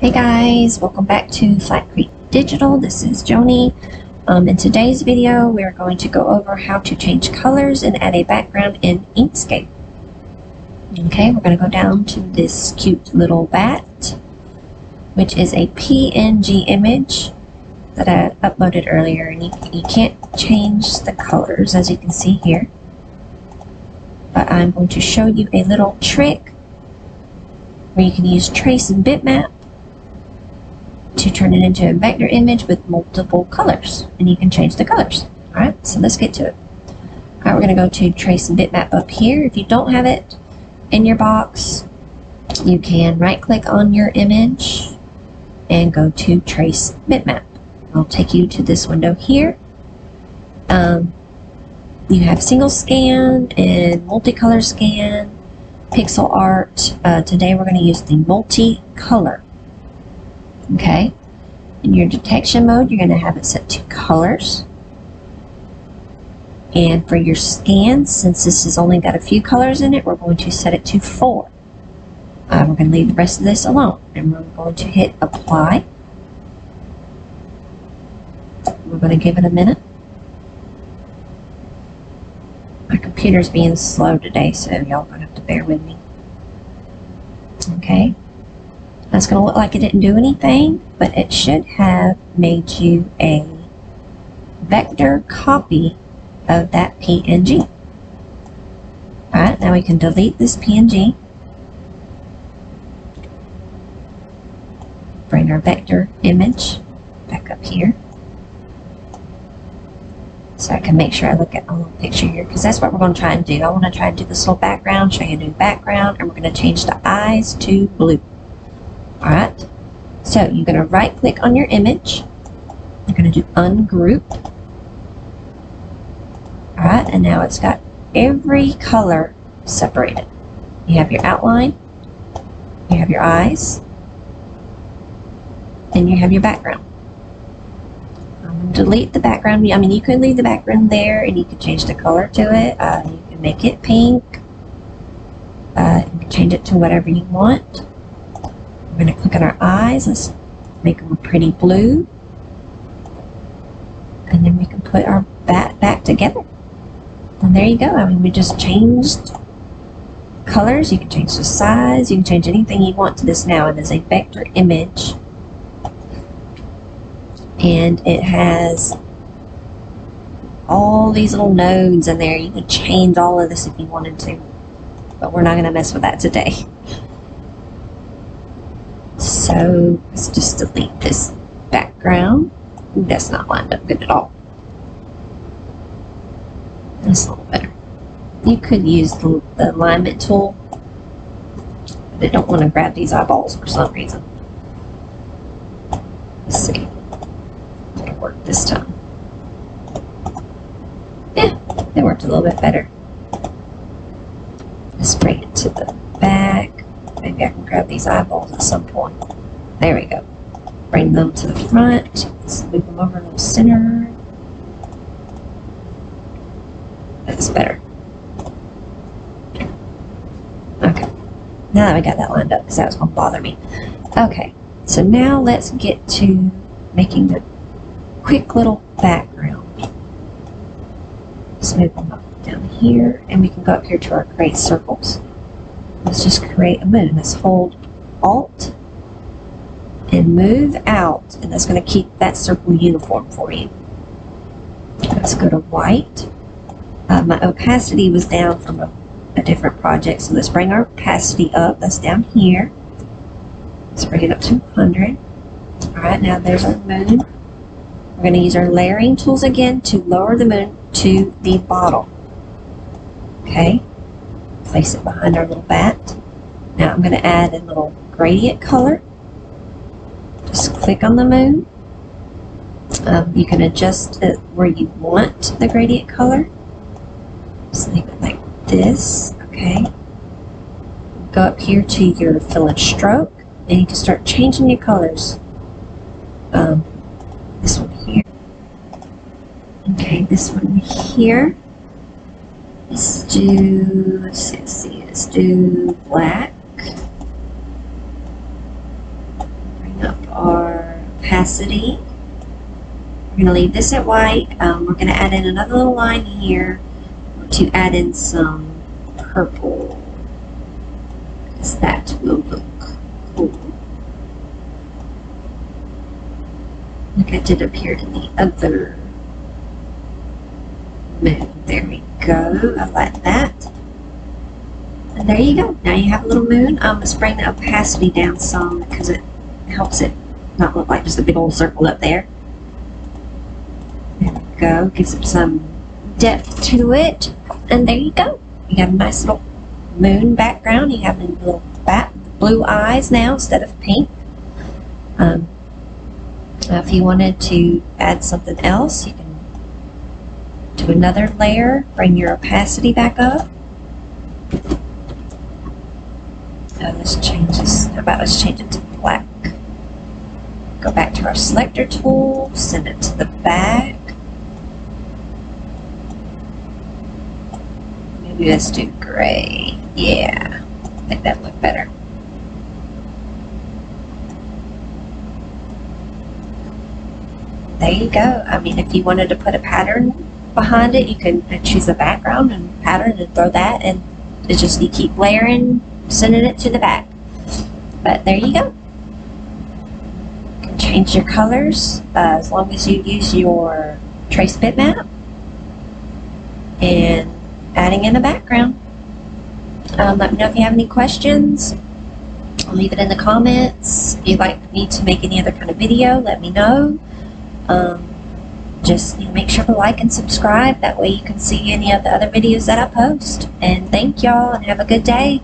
Hey guys, welcome back to Flat Creek Digital. This is Joni. Um, in today's video, we're going to go over how to change colors and add a background in Inkscape. Okay, we're going to go down to this cute little bat, which is a PNG image that I uploaded earlier. And you, you can't change the colors, as you can see here. But I'm going to show you a little trick where you can use trace and bitmap to turn it into a vector image with multiple colors and you can change the colors. Alright so let's get to it. Alright we're going to go to trace bitmap up here. If you don't have it in your box you can right click on your image and go to trace bitmap. I'll take you to this window here. Um, you have single scan and multicolor scan pixel art. Uh, today we're going to use the multicolor Okay. In your detection mode, you're going to have it set to colors. And for your scans, since this has only got a few colors in it, we're going to set it to four. Uh, we're going to leave the rest of this alone. And we're going to hit apply. We're going to give it a minute. My computer's being slow today, so y'all going to have to bear with me. Okay. That's going to look like it didn't do anything, but it should have made you a vector copy of that PNG. Alright, now we can delete this PNG. Bring our vector image back up here. So I can make sure I look at the little picture here, because that's what we're going to try and do. I want to try and do this little background, show you a new background, and we're going to change the eyes to blue. Alright, so you're going to right click on your image. You're going to do ungroup. Alright, and now it's got every color separated. You have your outline, you have your eyes, and you have your background. delete the background. I mean, you can leave the background there and you can change the color to it. Uh, you can make it pink. Uh, you can change it to whatever you want. We're going to click on our eyes. Let's make them a pretty blue. And then we can put our bat back together. And there you go. I mean, we just changed colors. You can change the size. You can change anything you want to this now. It is a vector image. And it has all these little nodes in there. You could change all of this if you wanted to. But we're not going to mess with that today. So let's just delete this background. That's not lined up good at all. That's a little better. You could use the, the alignment tool, but I don't want to grab these eyeballs for some reason. Let's see. Did it work this time? Yeah, it worked a little bit better. Let's bring it to the back. Maybe I can grab these eyeballs at some point. There we go. Bring them to the front. Move them over to the center. That's better. Okay. Now that we got that lined up, because that was going to bother me. Okay. So now let's get to making the quick little background. Let's move them up down here, and we can go up here to our create circles. Let's just create a moon. Let's hold Alt and move out, and that's going to keep that circle uniform for you. Let's go to white. Uh, my opacity was down from a, a different project, so let's bring our opacity up. That's down here. Let's bring it up to 100. Alright, now there's our moon. We're going to use our layering tools again to lower the moon to the bottom. Okay, place it behind our little bat. Now I'm going to add a little gradient color. Just click on the moon. Um, you can adjust it where you want the gradient color. Just leave it like this, okay? Go up here to your fill and stroke, and you can start changing your colors. Um, this one here. Okay, this one here. Let's do, let's see, let's see, let's do opacity. We're going to leave this at white. Um, we're going to add in another little line here to add in some purple. Because that will look cool. Like I did up here in the other moon. There we go. I like that. And there you go. Now you have a little moon. Um, let's bring the opacity down some because it helps it not look like just a big old circle up there. There we go. Gives it some depth to it. And there you go. You got a nice little moon background. You have a little bat, blue eyes now instead of pink. Um, if you wanted to add something else, you can do another layer, bring your opacity back up. Uh, let's change this. How about let's change it to black? Go back to our selector tool, send it to the back. Maybe let's do gray. Yeah, make that look better. There you go. I mean, if you wanted to put a pattern behind it, you can choose a background and pattern and throw that, and it's just you keep layering, sending it to the back. But there you go. Change your colors uh, as long as you use your trace bitmap and adding in a background. Um, let me know if you have any questions. I'll leave it in the comments. If you'd like me to make any other kind of video, let me know. Um, just you know, make sure to like and subscribe. That way you can see any of the other videos that I post. And thank y'all and have a good day.